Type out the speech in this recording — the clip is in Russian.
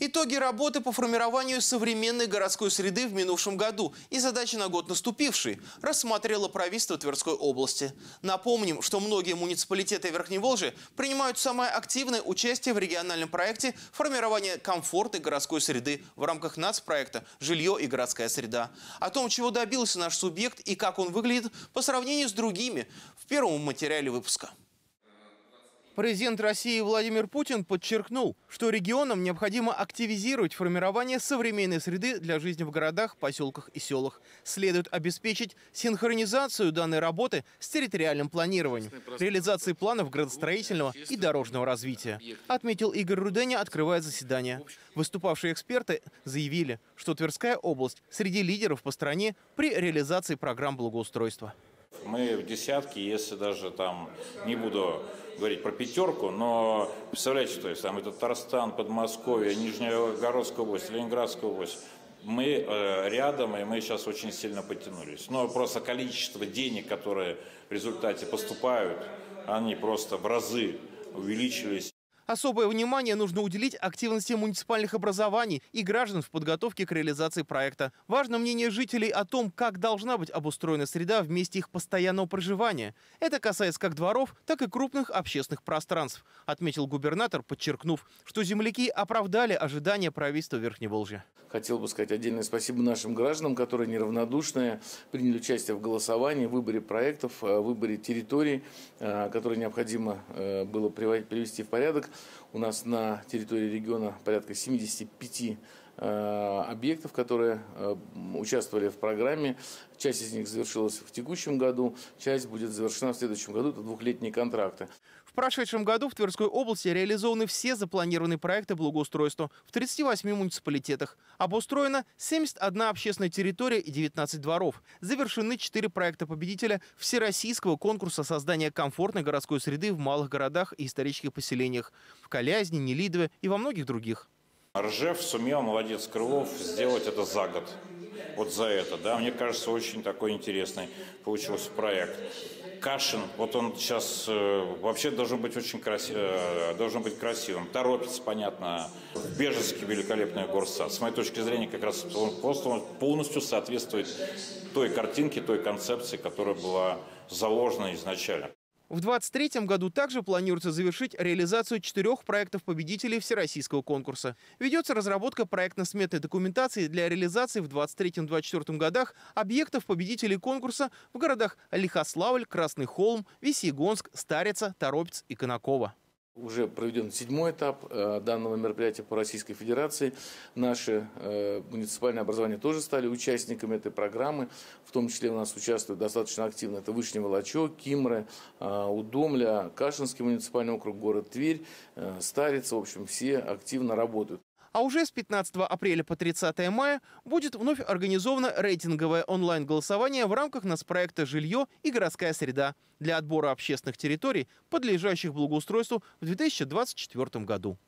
Итоги работы по формированию современной городской среды в минувшем году и задачи на год наступивший рассмотрело правительство Тверской области. Напомним, что многие муниципалитеты Верхней Волжи принимают самое активное участие в региональном проекте формирования комфортной городской среды в рамках нацпроекта «Жилье и городская среда». О том, чего добился наш субъект и как он выглядит по сравнению с другими, в первом материале выпуска. Президент России Владимир Путин подчеркнул, что регионам необходимо активизировать формирование современной среды для жизни в городах, поселках и селах. Следует обеспечить синхронизацию данной работы с территориальным планированием, реализацией планов градостроительного и дорожного развития. Отметил Игорь Руденя, открывая заседание. Выступавшие эксперты заявили, что Тверская область среди лидеров по стране при реализации программ благоустройства. Мы в десятке, если даже там не буду говорить про пятерку, но представляете, что есть там это Татарстан, Подмосковье, Нижнегородская область, Ленинградская область. Мы э, рядом, и мы сейчас очень сильно потянулись. Но просто количество денег, которые в результате поступают, они просто в разы увеличились. Особое внимание нужно уделить активности муниципальных образований и граждан в подготовке к реализации проекта. Важно мнение жителей о том, как должна быть обустроена среда в месте их постоянного проживания. Это касается как дворов, так и крупных общественных пространств, отметил губернатор, подчеркнув, что земляки оправдали ожидания правительства Верхневолжья. Хотел бы сказать отдельное спасибо нашим гражданам, которые неравнодушные, приняли участие в голосовании, в выборе проектов, в выборе территорий, э, которые необходимо э, было привести в порядок. У нас на территории региона порядка 75 э, объектов, которые э, участвовали в программе. Часть из них завершилась в текущем году, часть будет завершена в следующем году. Это двухлетние контракты. Прошедшем году в Тверской области реализованы все запланированные проекты благоустройства в 38 муниципалитетах. Обустроена 71 общественная территория и 19 дворов. Завершены 4 проекта победителя Всероссийского конкурса создания комфортной городской среды в малых городах и исторических поселениях в Калязне, Нелидове и во многих других. Ржев сумел, молодец Крылов, сделать это за год. Вот за это, да, мне кажется, очень такой интересный получился проект. Кашин, вот он сейчас э, вообще должен быть очень красив, э, должен быть красивым. Торопец, понятно. Бежецкий великолепный горсад. С моей точки зрения, как раз он просто полностью соответствует той картинке, той концепции, которая была заложена изначально. В 2023 году также планируется завершить реализацию четырех проектов победителей Всероссийского конкурса. Ведется разработка проектно-сметной документации для реализации в 2023-2024 годах объектов победителей конкурса в городах Лихославль, Красный Холм, Весьегонск, Старица, Торопец и Конаково. Уже проведен седьмой этап э, данного мероприятия по Российской Федерации. Наши э, муниципальные образования тоже стали участниками этой программы. В том числе у нас участвуют достаточно активно. Это Вышний Волочок, Кимры, э, Удомля, Кашинский муниципальный округ, город Тверь, Старица. В общем, все активно работают. А уже с 15 апреля по 30 мая будет вновь организовано рейтинговое онлайн-голосование в рамках нацпроекта «Жилье и городская среда» для отбора общественных территорий, подлежащих благоустройству в 2024 году.